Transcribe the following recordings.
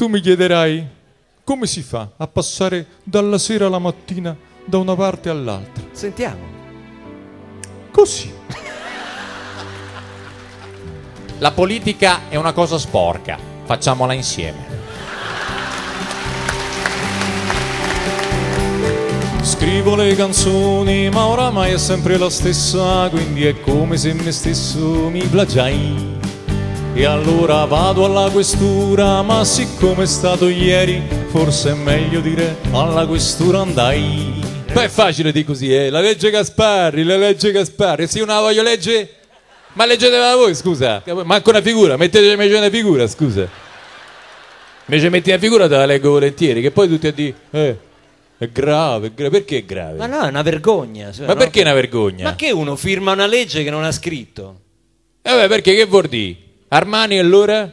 Tu mi chiederai come si fa a passare dalla sera alla mattina da una parte all'altra? Sentiamo. Così. La politica è una cosa sporca, facciamola insieme. Scrivo le canzoni, ma oramai è sempre la stessa, quindi è come se me stesso mi plagiai. E allora vado alla questura, ma siccome è stato ieri, forse è meglio dire alla questura andai. Beh, è facile di così, eh. La legge Gasparri, la legge Gasparri. Se io non la voglio leggere, ma leggetela voi, scusa. Manco una figura, mettetemi una figura, scusa. Invece metti una figura, te la leggo volentieri, che poi tutti a dire, eh, è grave, è grave. Perché è grave? Ma no, è una vergogna. Ma perché è una vergogna? Ma che uno firma una legge che non ha scritto? Eh beh, perché che vuol dire? Armani allora?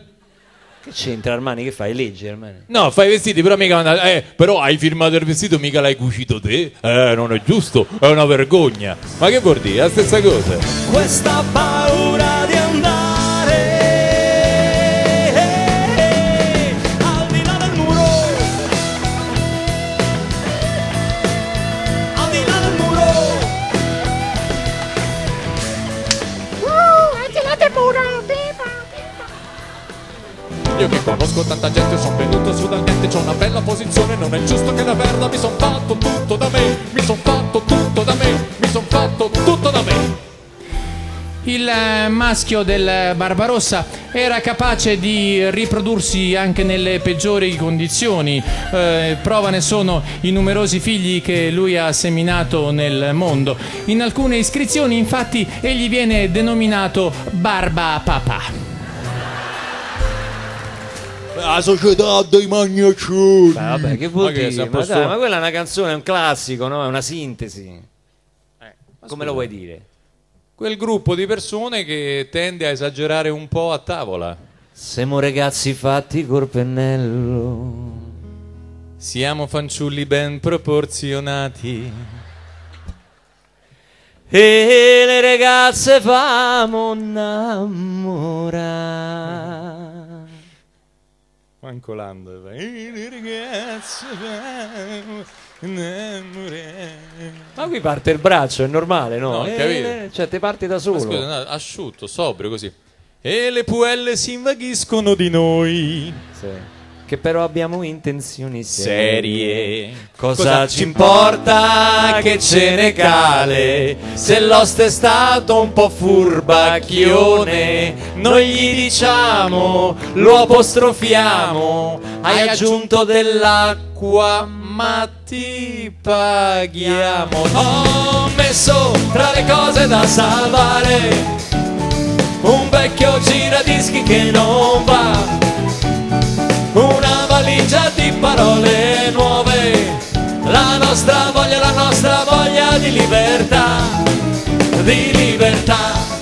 Che c'entra Armani? Che fai? Legge Armani? No, fai i vestiti, però mica manda- eh, però hai firmato il vestito, mica l'hai cucito te. Eh, non è giusto, è una vergogna. Ma che vuol dire? È la stessa cosa. Questa paura di andare Io che conosco tanta gente, sono venuto su dal niente, c'ho una bella posizione, non è giusto che la perda, mi son fatto tutto da me, mi son fatto tutto da me, mi son fatto tutto da me. Il eh, maschio del Barbarossa era capace di riprodursi anche nelle peggiori condizioni. Eh, prova ne sono i numerosi figli che lui ha seminato nel mondo. In alcune iscrizioni, infatti, egli viene denominato Barba Papà. La società dei magnaccioni. Ma vabbè, che vuol Ma che dire? Ma, dai, ma quella è una canzone, è un classico, no? È una sintesi. Come lo vuoi dire? Quel gruppo di persone che tende a esagerare un po' a tavola. Siamo ragazzi fatti col pennello. Siamo fanciulli ben proporzionati. E le ragazze famo innamorare. E innamorare. Ma qui parte il braccio, è normale, no? No, Eh, capito. cioè, te parti da Ma solo. Scusa, no, asciutto, sobrio così. E le puelle si invaghiscono di noi. Sì. Che però abbiamo intenzioni serie. Serie. Cosa ci importa che ce ne cale? Se l'oste è stato un po' furbacchione, noi gli diciamo, lo apostrofiamo, hai aggiunto dell'acqua, ma ti paghiamo. Ho messo tra le cose da salvare un vecchio giradischi che non nostra voglia, la nostra voglia di libertà, di libertà.